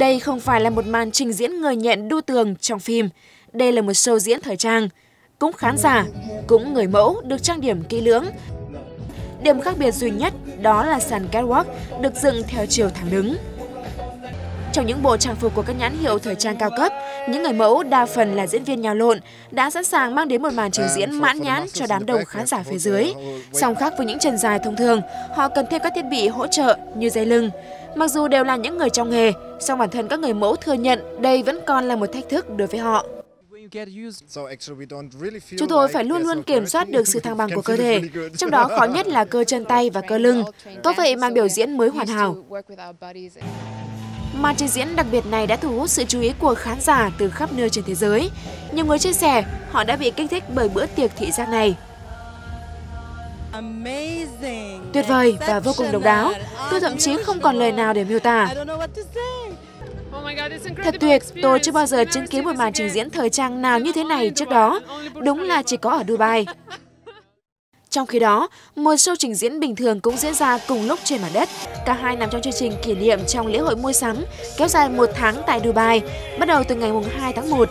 Đây không phải là một màn trình diễn người nhện đu tường trong phim. Đây là một show diễn thời trang. Cũng khán giả, cũng người mẫu được trang điểm kỹ lưỡng. Điểm khác biệt duy nhất đó là sàn catwalk được dựng theo chiều thẳng đứng. Trong những bộ trang phục của các nhãn hiệu thời trang cao cấp, những người mẫu đa phần là diễn viên nhào lộn đã sẵn sàng mang đến một màn trình diễn mãn nhãn cho đám đông khán giả phía dưới. Song khác với những chân dài thông thường, họ cần thêm các thiết bị hỗ trợ như dây lưng. Mặc dù đều là những người trong nghề, song bản thân các người mẫu thừa nhận đây vẫn còn là một thách thức đối với họ. Chúng tôi phải luôn luôn kiểm soát được sự thăng bằng của cơ thể, trong đó khó nhất là cơ chân tay và cơ lưng. Có vậy màn biểu diễn mới hoàn hảo. Màn trình diễn đặc biệt này đã thu hút sự chú ý của khán giả từ khắp nơi trên thế giới. Nhiều người chia sẻ họ đã bị kích thích bởi bữa tiệc thị giác này. Tuyệt vời và vô cùng độc đáo. Tôi thậm chí không còn lời nào để miêu tả. Thật tuyệt, tôi chưa bao giờ chứng kiến một màn trình diễn thời trang nào như thế này trước đó. Đúng là chỉ có ở Dubai. Trong khi đó, một show trình diễn bình thường cũng diễn ra cùng lúc trên mặt đất. Cả hai nằm trong chương trình kỷ niệm trong lễ hội mua sắm kéo dài một tháng tại Dubai, bắt đầu từ ngày 2 tháng 1